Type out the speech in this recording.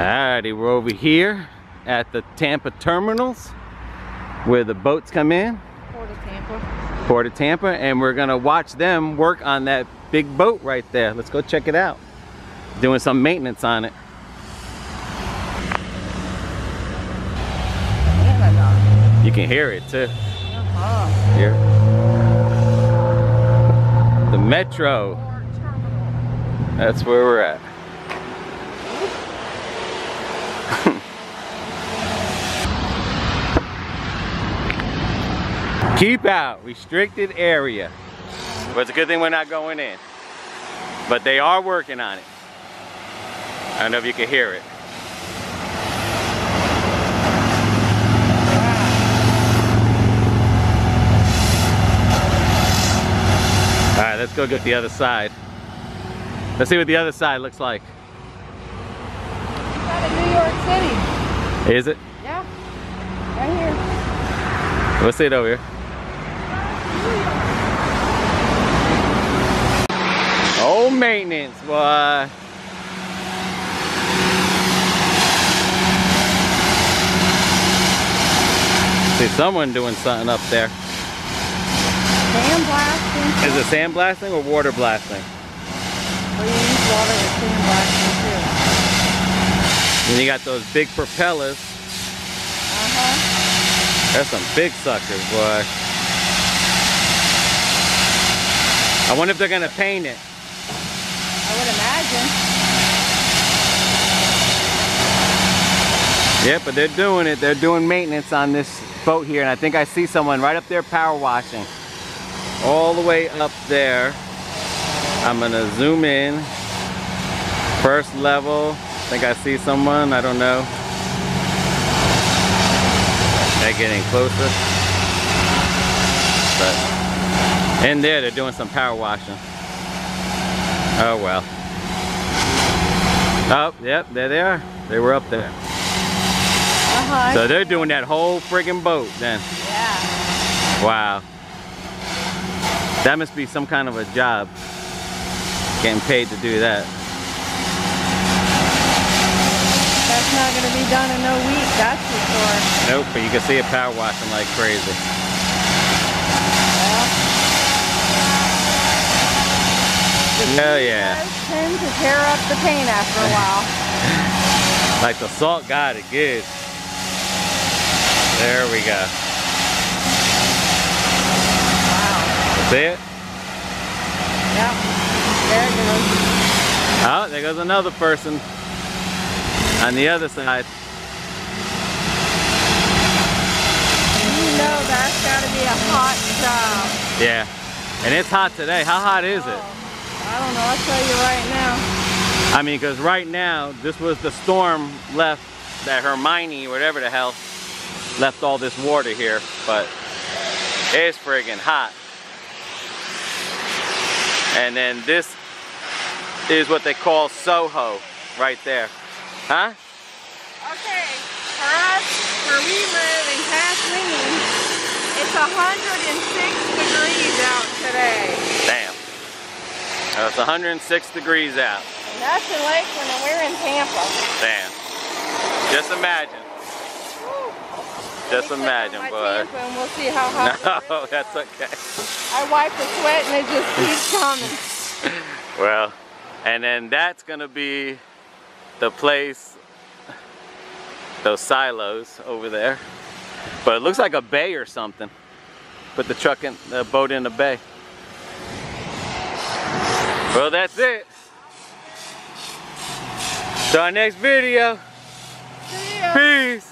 Alrighty, we're over here at the Tampa terminals where the boats come in, Port of Tampa. Port of Tampa, and we're gonna watch them work on that big boat right there. Let's go check it out. Doing some maintenance on it. You can hear it too. Uh-huh. Here. The Metro. That's where we're at. Keep out, restricted area. But it's a good thing we're not going in. But they are working on it. I don't know if you can hear it. All right, let's go get the other side. Let's see what the other side looks like. Got in New York City. Is it? Yeah. Right here. Let's see it over here. Maintenance, boy. See someone doing something up there. Sandblasting. Is it sandblasting or water blasting? We use water with sandblasting too. And you got those big propellers. Uh-huh. That's some big suckers, boy. I wonder if they're gonna paint it. Imagine. Yeah, but they're doing it. They're doing maintenance on this boat here, and I think I see someone right up there power washing. All the way up there. I'm gonna zoom in. First level. I think I see someone. I don't know. They're getting closer. But in there, they're doing some power washing. Oh well. Oh, yep, there they are. They were up there. Uh-huh. So they're doing that whole friggin' boat then. yeah. Wow. That must be some kind of a job. Getting paid to do that. That's not gonna be done in no week, that's for sure. Nope, but you can see it power washing like crazy. Hell yeah. Tend to tear up the paint after a while. Like the salt got it good. There we go. Wow. See it? Yep. There it goes. Oh, there goes another person on the other side. You know that's gotta be a hot job. Yeah. And it's hot today. How hot is it? Oh. I don't know, I'll tell you right now. I mean, because right now, this was the storm left, that Hermione, whatever the hell, left all this water here, but it's friggin' hot. And then this is what they call Soho, right there. Huh? Okay, for us, where we live in Kathleen, it's 106 degrees out today. Damn. Uh, it's 106 degrees out. And that's in Lakeland and we're in Tampa. Damn. Just imagine. Woo. Just Let me click on imagine, boy. And we'll see how hot No, that's okay. I wipe the sweat and it just keeps coming. Well, and then that's gonna be the place, those silos over there. But it looks like a bay or something. Put the truck in, the boat in the bay. Well, that's it. Till our next video. Peace.